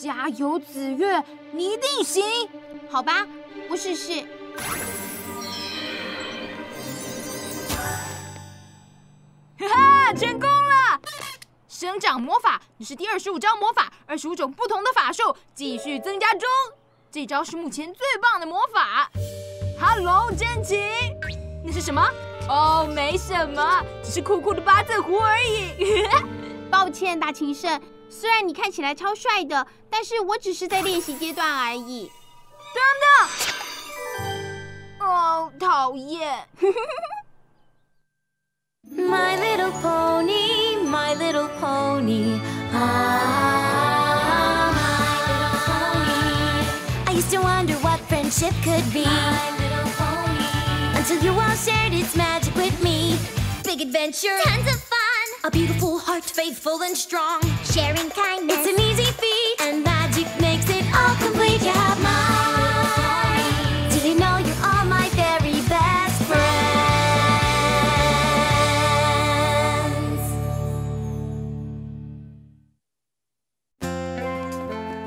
加油，紫月，你一定行！好吧，我试试。哈哈，成功了！生长魔法，你是第二十五招魔法，二十五种不同的法术，继续增加中。这招是目前最棒的魔法。Hello，真奇，那是什么？哦，没什么，只是酷酷的八字胡而已。抱歉，大情圣，虽然你看起来超帅的，但是我只是在练习阶段而已。等等，哦，讨厌。My little pony, my little pony. Ah, my little pony. I used to wonder what friendship could be. My little pony. Until you all shared its magic with me. Big adventure, tons of fun. A beautiful heart, faithful and strong. Sharing kindness, it's an easy feat. And magic makes it all complete. You have mine. Do you know you're all my very best friends?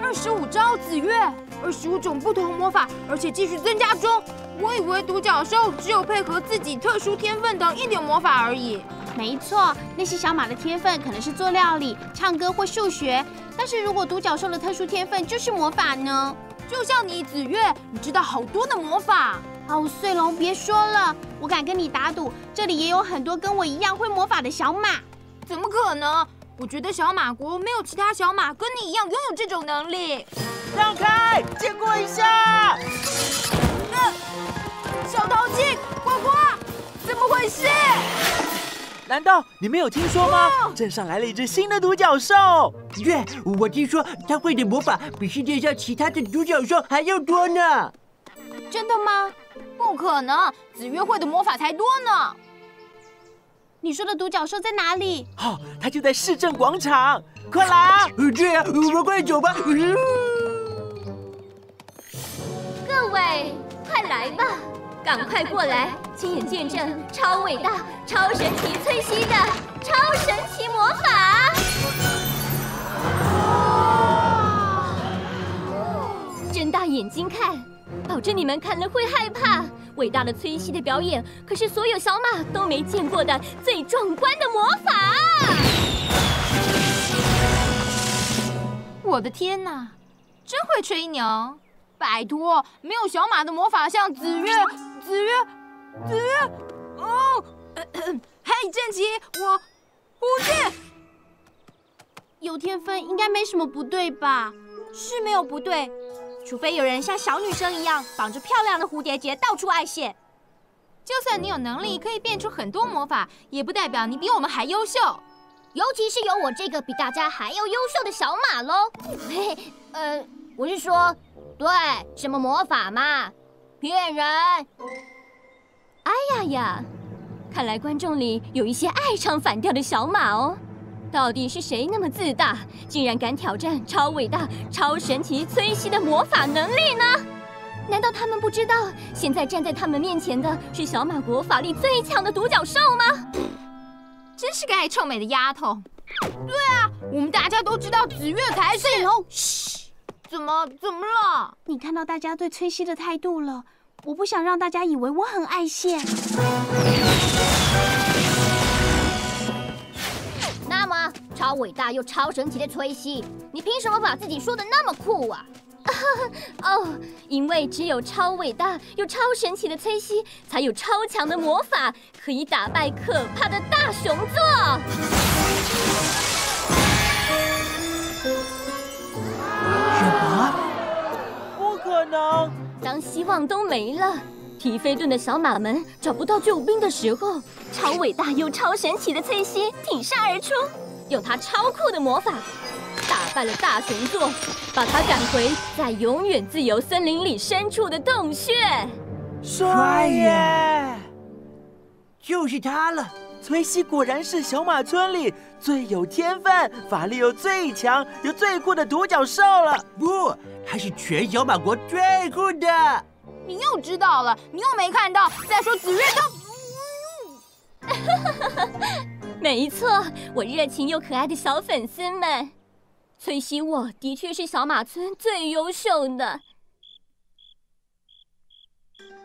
二十五招紫月，二十五种不同魔法，而且继续增加中。我以为独角兽只有配合自己特殊天分的一点魔法而已。 没错，那些小马的天分可能是做料理、唱歌或数学，但是如果独角兽的特殊天分就是魔法呢？就像你紫月，你知道好多的魔法。哦，碎龙，别说了，我敢跟你打赌，这里也有很多跟我一样会魔法的小马。怎么可能？我觉得小马国没有其他小马跟你一样拥有这种能力。让开，借过一下。小淘气，呱呱，怎么回事？难道你没有听说吗？镇上来了一只新的独角兽。耶，我听说它会的魔法比世界上其他的独角兽还要多呢。真的吗？不可能，紫月会的魔法才多呢。你说的独角兽在哪里？哦，它就在市政广场。快来！对呀，我们快走吧。各位，快来吧！赶快过来，亲眼见证超伟大、超神奇崔西的超神奇魔法！睁大眼睛看，保证你们看了会害怕。伟大的崔西的表演，可是所有小马都没见过的最壮观的魔法！我的天哪，真会吹牛！拜托，没有小马的魔法像紫月。子曰，子曰，哦，嘿，正奇，我蝴蝶有天分，应该没什么不对吧？是没有不对，除非有人像小女生一样绑着漂亮的蝴蝶结到处爱现。就算你有能力可以变出很多魔法，也不代表你比我们还优秀。尤其是有我这个比大家还要优秀的小马喽。嘿，呃，我是说，对，什么魔法嘛？骗人！哎呀呀，看来观众里有一些爱唱反调的小马哦。到底是谁那么自大，竟然敢挑战超伟大、超神奇崔西的魔法能力呢？难道他们不知道，现在站在他们面前的是小马国法力最强的独角兽吗？真是个爱臭美的丫头！对啊，我们大家都知道紫月才是。嘘，怎么怎么了？你看到大家对崔西的态度了？我不想让大家以为我很爱现。那么，超伟大又超神奇的崔西，你凭什么把自己说的那么酷啊？哦，因为只有超伟大又超神奇的崔西，才有超强的魔法，可以打败可怕的大熊座。可能！当希望都没了，提菲顿的小马们找不到救兵的时候，超伟大又超神奇的翠西挺身而出，用他超酷的魔法打败了大熊座，把他赶回在永远自由森林里深处的洞穴。帅耶！就是他了，崔西果然是小马村里最有天分、法力又最强、又最酷的独角兽了。不。他是全小马国最酷的。你又知道了，你又没看到。再说紫月都……没错，我热情又可爱的小粉丝们，崔西我的确是小马村最优秀的。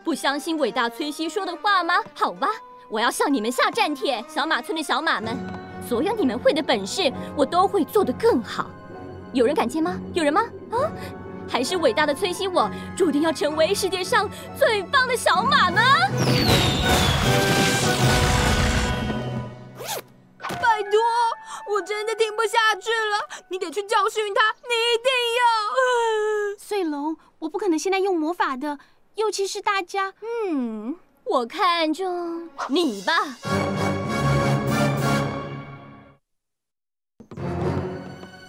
不相信伟大崔西说的话吗？好吧，我要向你们下战帖，小马村的小马们，所有你们会的本事，我都会做得更好。有人敢接吗？有人吗？啊？还是伟大的崔西我注定要成为世界上最棒的小马呢？拜托，我真的听不下去了，你得去教训他，你一定要。穗龙，我不可能现在用魔法的，尤其是大家。嗯，我看就你吧。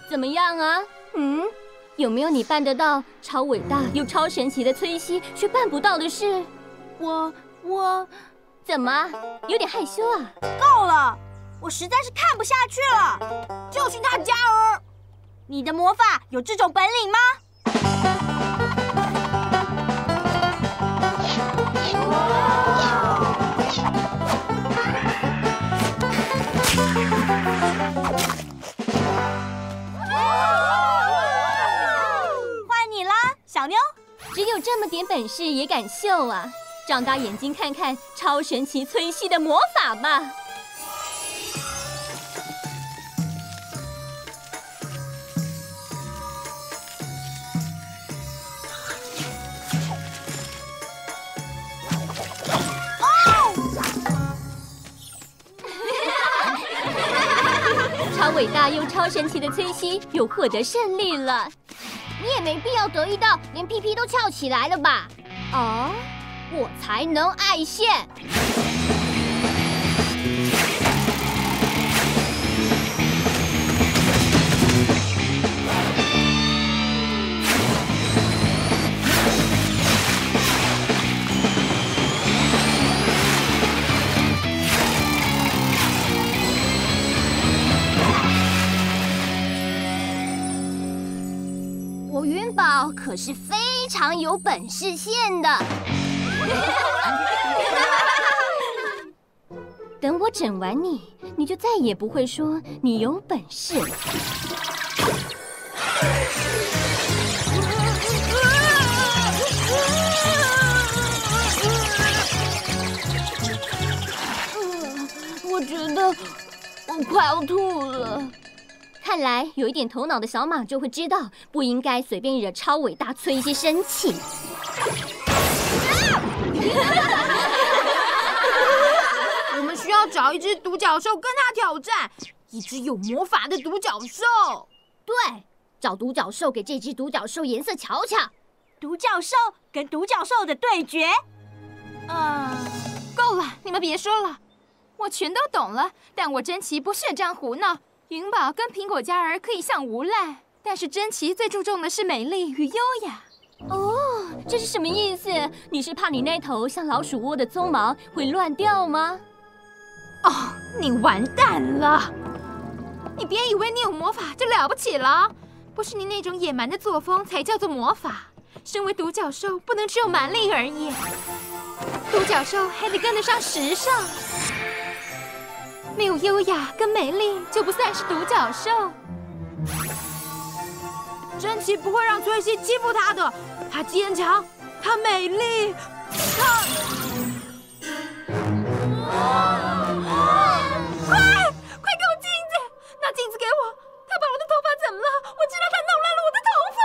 怎么样啊？嗯，有没有你办得到超伟大又超神奇的崔西却办不到的事？我我怎么有点害羞啊？够了，我实在是看不下去了。教训他家儿，你的魔法有这种本领吗？本事也敢秀啊？张大眼睛看看超神奇崔西的魔法吧！伟大又超神奇的崔西又获得胜利了。你也没必要得意到连屁屁都翘起来了吧？哦，我才能爱现。可是非常有本事现的。等我整完你，你就再也不会说你有本事了。我觉得我快要吐了。看来有一点头脑的小马就会知道，不应该随便惹超伟大崔西生气。我们需要找一只独角兽跟他挑战，一只有魔法的独角兽。对，找独角兽给这只独角兽颜色瞧瞧。独角兽跟独角兽的对决。啊，够了，你们别说了，我全都懂了。但我珍奇不屑这样胡闹。云宝跟苹果嘉儿可以像无赖，但是珍奇最注重的是美丽与优雅。哦，这是什么意思？你是怕你那头像老鼠窝的鬃毛会乱掉吗？哦，你完蛋了！你别以为你有魔法就了不起了，不是你那种野蛮的作风才叫做魔法。身为独角兽，不能只有蛮力而已，独角兽还得跟得上时尚。没有优雅跟美丽，就不算是独角兽。珍奇不会让崔西欺负她的，她坚强，她美丽，她……快，快给我镜子！拿镜子给我！她把我的头发怎么了？我知道他弄乱了我的头发。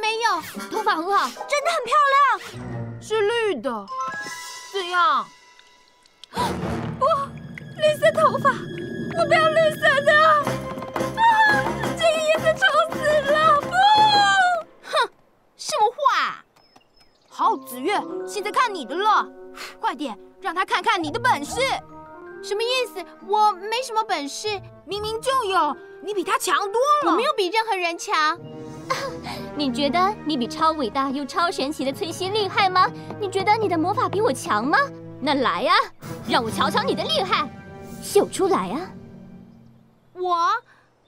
没有，头发很好，真的很漂亮，是绿的。怎样。不。绿色头发，我不要绿色的！啊，这个颜色丑死了！不，哼，什么话？好，紫月，现在看你的了，快点让他看看你的本事。什么意思？我没什么本事，明明就有，你比他强多了。我没有比任何人强。你觉得你比超伟大又超神奇的崔西厉害吗？你觉得你的魔法比我强吗？那来呀，让我瞧瞧你的厉害！秀出来啊！我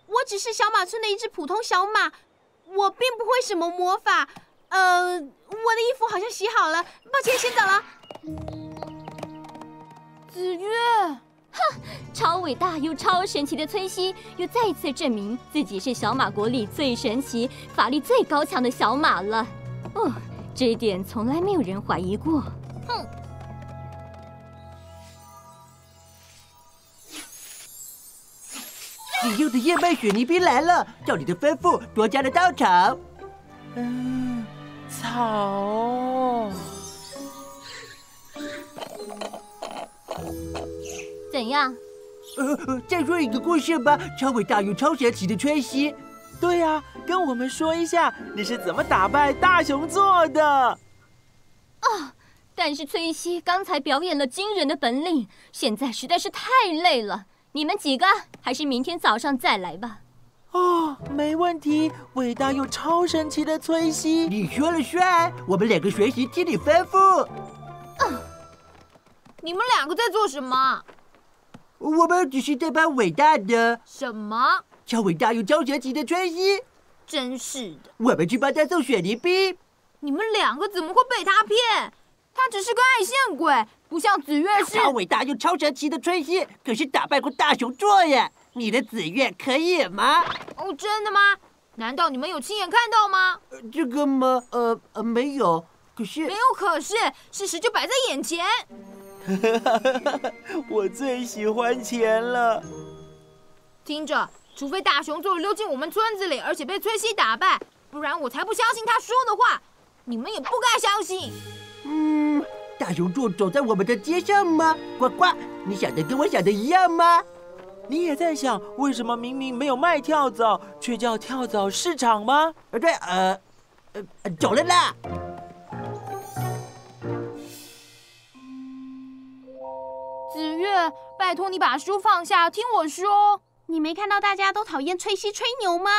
我只是小马村的一只普通小马，我并不会什么魔法。呃，我的衣服好像洗好了，抱歉，先走了。子月，哼超伟大又超神奇的崔西，又再次证明自己是小马国里最神奇、法力最高强的小马了。哦，这一点从来没有人怀疑过。你用的燕麦雪泥冰来了，照你的吩咐，多加了稻草。嗯，草。怎样？呃，再说一个故事吧。超伟大又超神奇的崔西。对呀，跟我们说一下你是怎么打败大熊座的。哦，但是崔西刚才表演了惊人的本领，现在实在是太累了。你们几个还是明天早上再来吧。哦，没问题。伟大又超神奇的崔西，你说了算。我们两个学习，听你吩咐。啊，你们两个在做什么？我们只是在帮伟大的什么？超伟大又超神奇的崔西。真是的，我们去帮他送雪泥冰。你们两个怎么会被他骗？他只是个爱现鬼，不像紫月是超伟大又超神奇的吹西，可是打败过大熊座耶！你的紫月可以吗？哦，真的吗？难道你们有亲眼看到吗？呃，这个吗？呃呃，没有。可是没有，可是事实就摆在眼前。我最喜欢钱了。听着，除非大熊座溜进我们村子里，而且被崔西打败，不然我才不相信他说的话。你们也不该相信。嗯，大熊座走在我们的街上吗？呱呱，你想的跟我想的一样吗？你也在想为什么明明没有卖跳蚤，却叫跳蚤市场吗？呃，对，呃，呃，走了啦。紫月，拜托你把书放下，听我说。你没看到大家都讨厌吹西吹牛吗？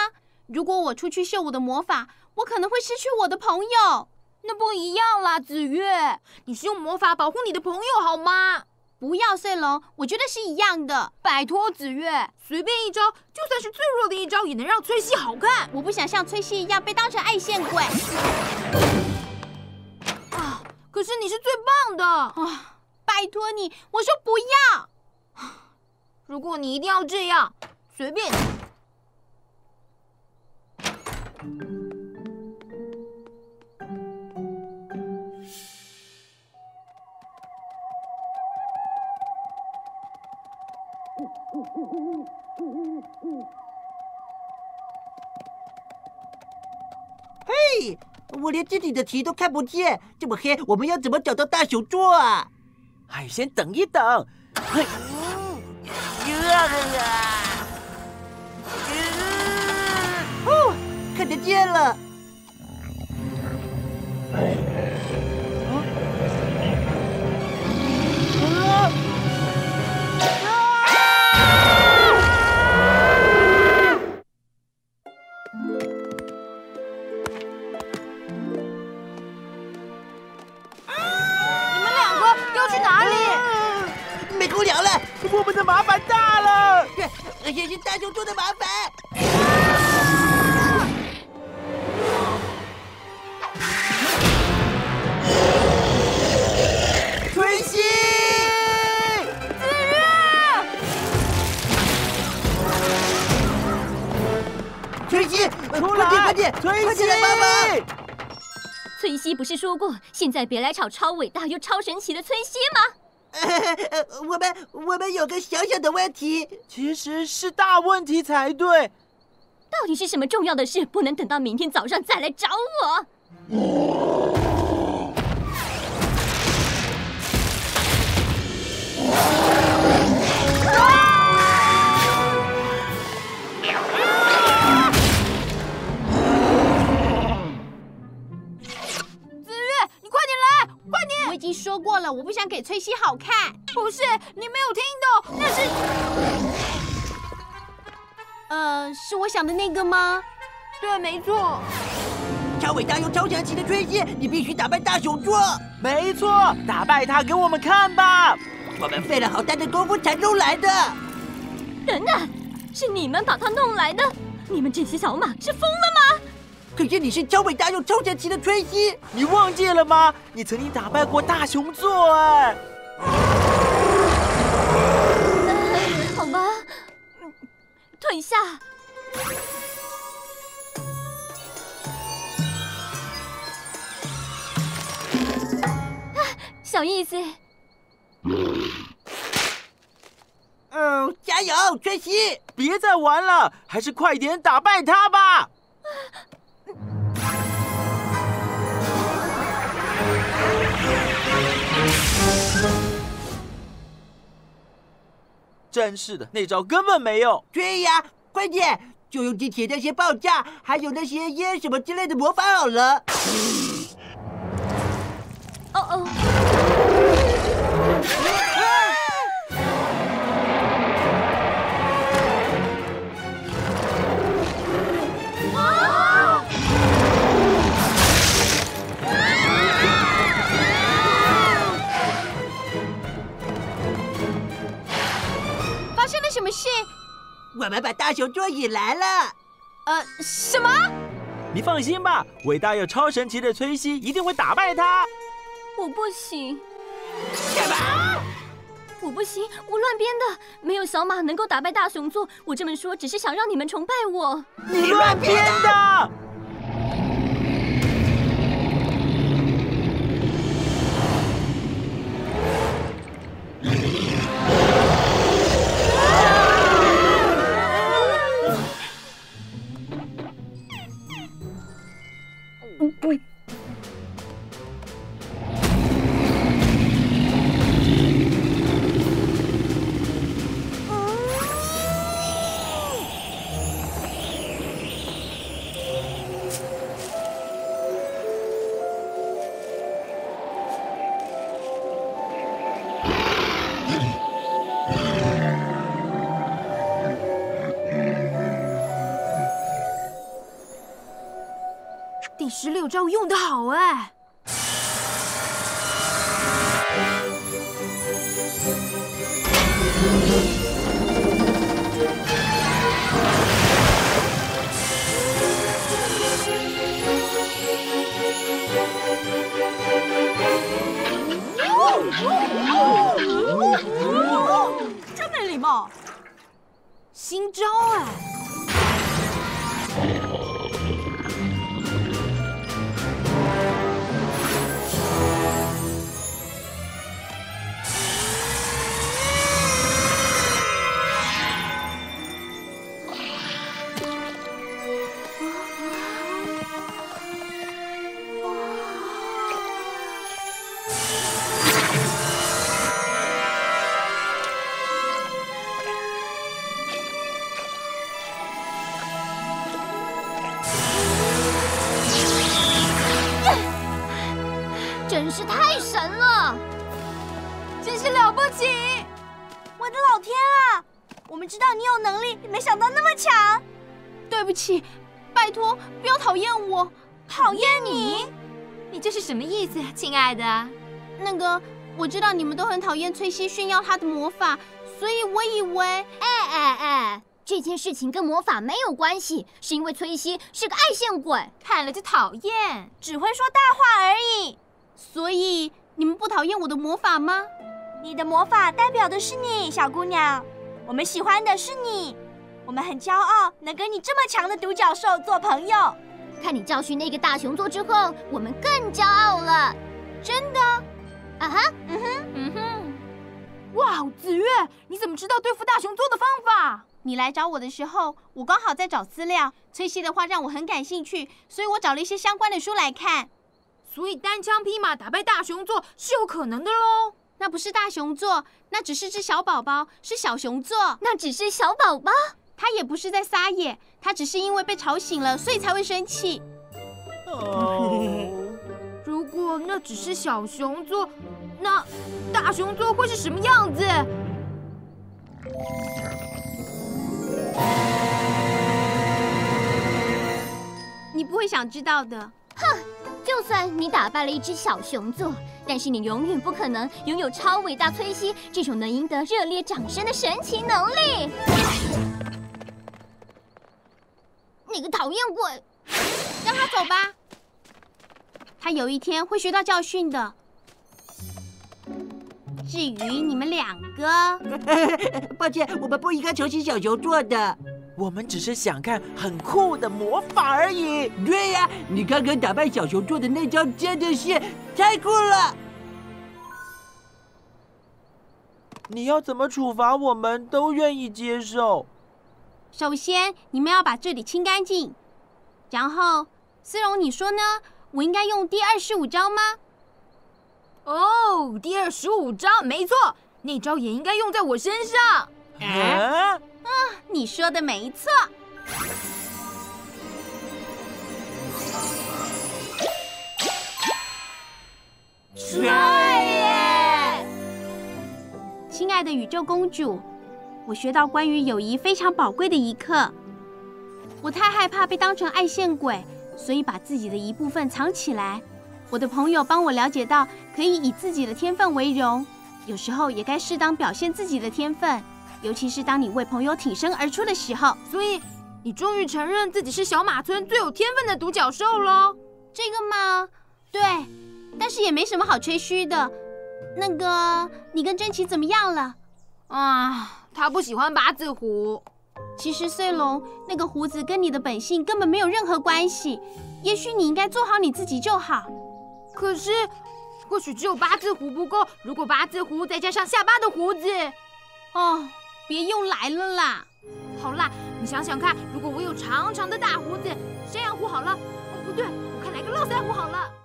如果我出去秀我的魔法，我可能会失去我的朋友。那不一样啦，紫月，你是用魔法保护你的朋友好吗？不要，碎龙，我觉得是一样的。拜托，紫月，随便一招，就算是最弱的一招，也能让崔西好看。我不想像崔西一样被当成爱线鬼。啊！可是你是最棒的啊！拜托你，我说不要。如果你一定要这样，随便。嘿，我连自己的题都看不见，这么黑，我们要怎么找到大熊座啊？哎，先等一等。嘿，哦，看得见了。大熊猪的麻烦。崔西，崔西，出快点来！快点，崔西快点来帮忙！崔西不是说过，现在别来吵超伟大又超神奇的崔西吗？呃，我们我们有个小小的问题，其实是大问题才对。到底是什么重要的事，不能等到明天早上再来找我？给崔西好看。不是，你没有听懂，那是呃，是我想的那个吗？对，没错。超伟大又超神奇的吹西，你必须打败大熊座。没错，打败他给我们看吧。我们费了好大的功夫才弄来的。等等，是你们把他弄来的？你们这些小马是疯了吗？可是你是超伟大又超神奇的吹西，你忘记了吗？你曾经打败过大熊座哎好吧。退下。啊，小意思，嗯，加油，吹西！别再玩了，还是快点打败他吧！真是的，那招根本没用。对呀，快点，就用地铁那些爆炸，还有那些烟什么之类的魔法好了。哦哦，我们把大熊座引来了。呃，什么？你放心吧，伟大又超神奇的崔西一定会打败他。我不行，干嘛？我不行，我乱编的，没有小马能够打败大熊座。我这么说只是想让你们崇拜我。你乱编的！招用得好哎！真没礼貌！新招哎！你有能力，没想到那么强。对不起，拜托不要讨厌我。讨厌你？你这是什么意思，亲爱的？那个，我知道你们都很讨厌崔西炫耀他的魔法，所以我以为，哎哎哎，这件事情跟魔法没有关系，是因为崔西是个爱现鬼。看了就讨厌。只会说大话而已。所以你们不讨厌我的魔法吗？你的魔法代表的是你，小姑娘。我们喜欢的是你。我们很骄傲能跟你这么强的独角兽做朋友。看你教训那个大熊座之后，我们更骄傲了。真的？啊哈，嗯哼，嗯哼哇，紫月，你怎么知道对付大熊座的方法？你来找我的时候，我刚好在找资料。崔西的话让我很感兴趣，所以我找了一些相关的书来看。所以单枪匹马打败大熊座是有可能的喽。那不是大熊座，那只是只小宝宝，是小熊座。那只是小宝宝，他也不是在撒野，他只是因为被吵醒了，所以才会生气。哦，如果那只是小熊座，那大熊座会是什么样子？你不会想知道的。就算你打败了一只小熊座，但是你永远不可能拥有超伟大崔西这种能赢得热烈掌声的神奇能力。你个讨厌鬼！让他走吧，他有一天会学到教训的。至于你们两个，抱歉，我们不应该求起小熊座的。我们只是想看很酷的魔法而已。对呀、你刚刚打败小熊做的那招真的是太酷了。你要怎么处罚我们都愿意接受。首先，你们要把这里清干净。然后，思荣，你说呢？我应该用第二十五招吗？哦，第二十五招，没错，那招也应该用在我身上。啊！啊你说的没错。帅耶！亲爱的宇宙公主，我学到关于友谊非常宝贵的一课。我太害怕被当成爱线鬼，所以把自己的一部分藏起来。我的朋友帮我了解到，可以以自己的天分为荣，有时候也该适当表现自己的天分，尤其是当你为朋友挺身而出的时候。所以你终于承认自己是小马村最有天分的独角兽喽？这个嘛，对，但是也没什么好吹嘘的。那个，你跟珍奇怎么样了？啊，他不喜欢八字胡。其实穗龙那个胡子跟你的本性根本没有任何关系，也许你应该做好你自己就好。可是，或许只有八字胡不够，如果八字胡再加上下巴的胡子，哦，别又来了啦！好啦，你想想看，如果我有长长的大胡子，山羊胡好了。哦，不对，我看来个络腮胡好了。